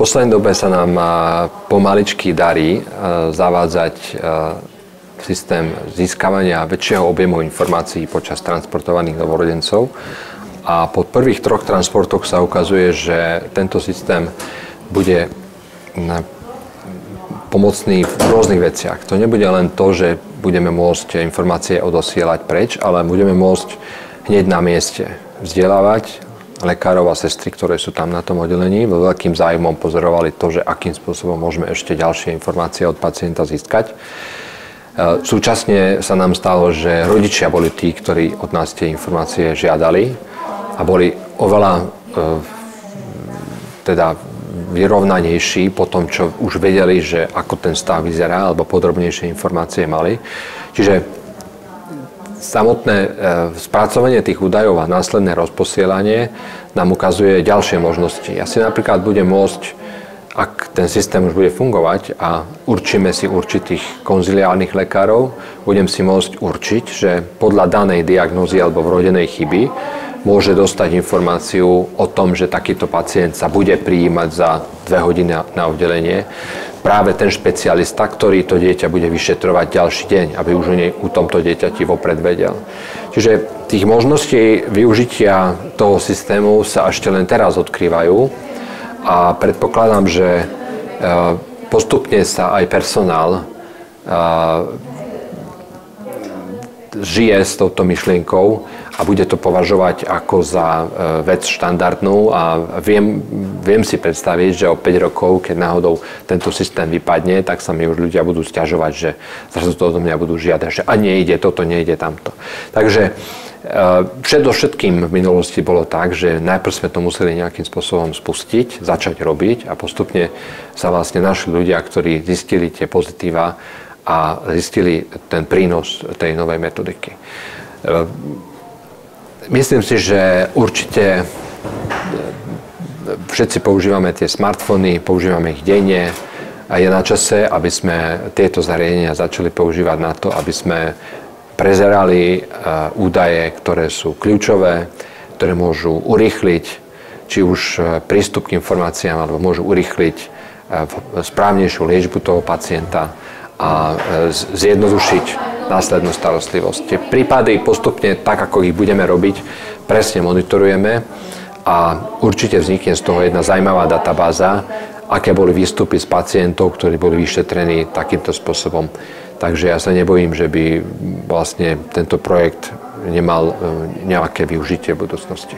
poslednej dobe sa nám pomaličky darí zavádzať systém získavania väčšieho objemu informácií počas transportovaných novorodencov. A po prvých troch transportoch sa ukazuje, že tento systém bude pomocný v rôznych veciach. To nebude len to, že budeme môcť informácie odosielať preč, ale budeme môcť hneď na mieste vzdelávať lekárov a sestry, ktoré sú tam na tom oddelení. Veľkým zájmom pozorovali to, že akým spôsobom môžeme ešte ďalšie informácie od pacienta získať. E, súčasne sa nám stalo, že rodičia boli tí, ktorí od nás tie informácie žiadali a boli oveľa e, teda vyrovnanejší po tom, čo už vedeli, že ako ten stav vyzerá, alebo podrobnejšie informácie mali. Čiže samotné e, spracovanie tých údajov a následné rozposielanie nám ukazuje ďalšie možnosti. Ja si napríklad budem môcť, ak ten systém už bude fungovať a určíme si určitých konziliárnych lekárov, budem si môcť určiť, že podľa danej diagnózy alebo vrodenej chyby môže dostať informáciu o tom, že takýto pacient sa bude prijímať za dve hodiny na oddelenie práve ten špecialista, ktorý to dieťa bude vyšetrovať ďalší deň, aby už u tomto dieťati vopred vedel. Čiže tých možností využitia toho systému sa ešte len teraz odkrývajú a predpokladám, že e, postupne sa aj personál e, žije s touto myšlienkou a bude to považovať ako za e, vec štandardnú a viem, viem si predstaviť, že o 5 rokov, keď náhodou tento systém vypadne, tak sa mi už ľudia budú stiažovať, že zrazu to odo mňa budú žiadať, že a nejde toto, nejde tamto. Takže e, Všetkým v minulosti bolo tak, že najprv sme to museli nejakým spôsobom spustiť, začať robiť a postupne sa vlastne našli ľudia, ktorí zistili tie pozitíva a zistili ten prínos tej novej metodiky. E, Myslím si, že určite e, všetci používame tie smartfóny, používame ich denne a je na čase, aby sme tieto zariadenia začali používať na to, aby sme prezerali e, údaje, ktoré sú kľúčové, ktoré môžu urýchliť či už prístup k informáciám, alebo môžu urýchliť správnejšiu liečbu toho pacienta a zjednodušiť následnú starostlivosť. Tie prípady postupne, tak ako ich budeme robiť, presne monitorujeme a určite vznikne z toho jedna zaujímavá databáza, aké boli výstupy z pacientov, ktorí boli vyšetrení takýmto spôsobom. Takže ja sa nebojím, že by vlastne tento projekt nemal e, nejaké využitie v budúcnosti.